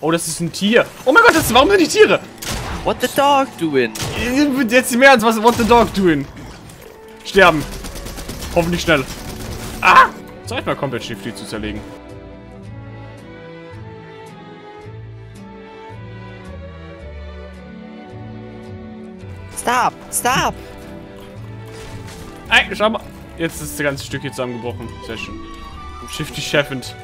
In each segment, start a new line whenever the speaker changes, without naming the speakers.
Oh, das ist ein Tier. Oh mein Gott, das, warum sind die Tiere?
What the dog doing?
Jetzt mehr als was What the Dog doing. Sterben. Hoffentlich schnell. Ah! Zeit mal komplett Shifty zu zerlegen.
Stop! Stop!
Ey, schau mal. Jetzt ist das ganze Stück hier zusammengebrochen. Sehr schön. Shifty Chefend.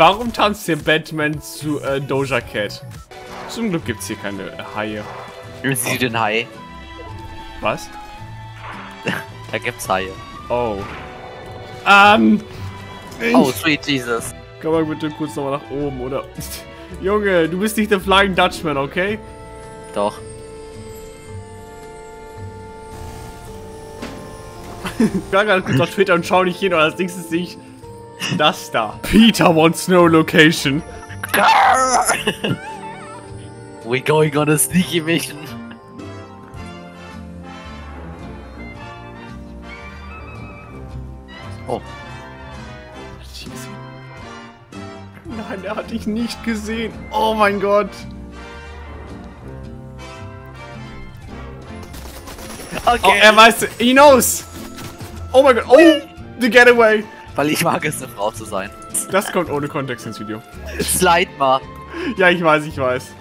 Warum tanzt hier Batman zu äh, Doja Cat? Zum Glück gibt es hier keine äh, Haie.
Sie den Hai.
Was?
Da gibt's Haie.
Oh. Ähm.
Oh, sweet Jesus.
Komm mal bitte kurz nochmal nach oben, oder? Junge, du bist nicht der Flying Dutchman, okay?
Doch.
Ich war gerade kurz auf Twitter und schau nicht hin, und als nächstes sehe ich das da. Peter wants no location.
We're going on a sneaky mission. Oh,
Hat ich ihn gesehen? Nein, er hat dich nicht gesehen. Oh mein Gott.
okay.
Oh, er weiß, he knows. Oh mein Gott. Oh, the getaway.
Weil ich mag es, eine Frau zu sein.
Das kommt ohne Kontext ins Video.
Slide mal.
Ja, ich weiß, ich weiß.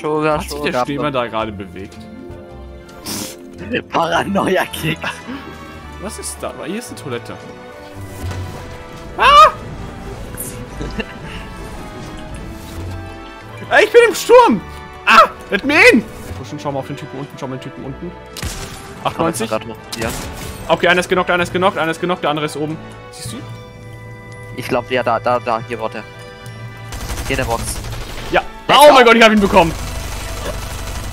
Sugar,
Hat sich der. Stürmer da gerade bewegt?
Paranoia-Kick.
Was ist da? Hier ist eine Toilette. Ah! Ey, ich bin im Sturm! Ah! Let me in! Pushen, schau mal auf den Typen unten, schau mal den Typen unten. 98.
Ja.
Okay, einer ist genockt, einer ist genockt, einer ist genockt, der andere ist oben. Siehst du?
Ich glaube, ja, da, da, da, hier, warte. Hier in der Box.
Ja.
Let's
oh mein Gott, ich habe ihn bekommen.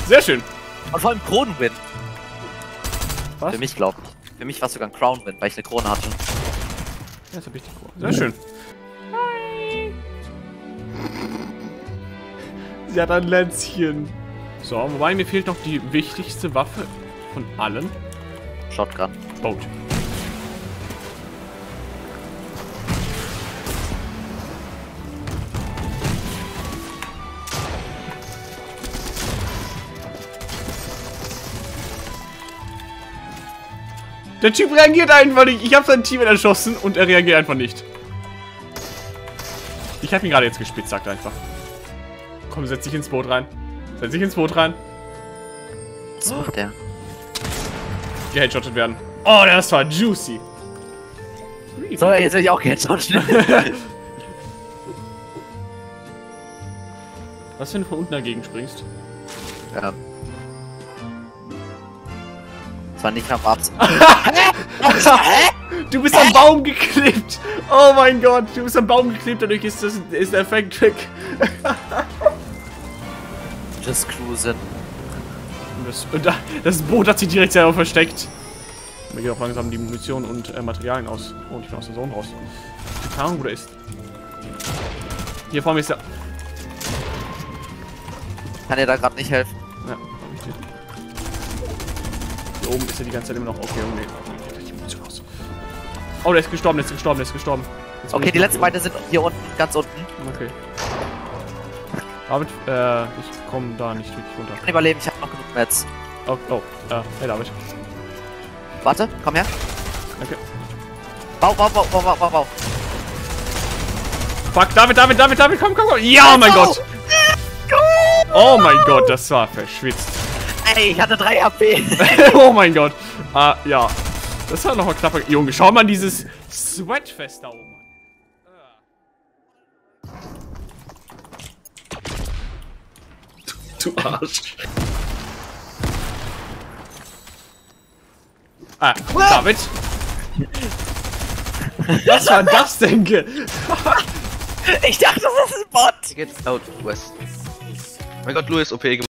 Sehr schön.
Und vor allem Kronenwin.
Was?
Für mich, glaube ich. Für mich war es sogar ein Crown-Win, weil ich eine Krone hatte.
Ja, Jetzt hab ich die Kurve. Sehr schön. Sie hat ein Lätzchen. So, wobei mir fehlt noch die wichtigste Waffe von allen.
Shotgun.
Boat. Der Typ reagiert einfach nicht. Ich habe sein Team erschossen und er reagiert einfach nicht. Ich habe ihn gerade jetzt gespitzackt einfach. Komm, setz dich ins Boot rein. Setz dich ins Boot rein.
Was macht der?
Geheadshottet werden. Oh, das war juicy.
So, jetzt will ich auch geheadshot.
Was, wenn du von unten dagegen springst?
ja. Das war nicht am Abs.
Du bist am Baum geklebt. Oh mein Gott, du bist am Baum geklebt, dadurch ist, das, ist der Effekt-Trick.
Just cruising.
Das, das Boot hat sich direkt selber versteckt. Mir geht auch langsam die Munition und äh, Materialien aus. Oh, und ich bin aus der Zone raus. Keine Ahnung, wo der ist. Hier vor mir ist der...
Kann dir da gerade nicht helfen.
Ja, hab ich den. Hier oben ist er die ganze Zeit immer noch. Okay, oh nee. Die Munition. Oh, der ist gestorben, der ist gestorben, der ist gestorben. Jetzt
Okay, die letzten beiden sind hier unten, ganz unten.
Okay. David, äh, ich komme da nicht wirklich runter.
Ich kann überleben, ich habe noch Mets.
Oh, oh, äh, hey David.
Warte, komm her.
Danke.
Bau, bau, bau, bau, bau, bau, bau.
Fuck, David, David, David, David, komm, komm, komm. Ja, mein
go!
Gott. Oh mein Gott, das war verschwitzt.
Ey, ich hatte 3 HP.
oh mein Gott. Ah, ja. Das war nochmal knapper. Junge, schau mal dieses Sweatfest da oben.
Du Arsch.
Ah, David. Was war das denn?
ich dachte, das ist ein Bot.
Get out, West. Mein Gott, Louis OP gemacht.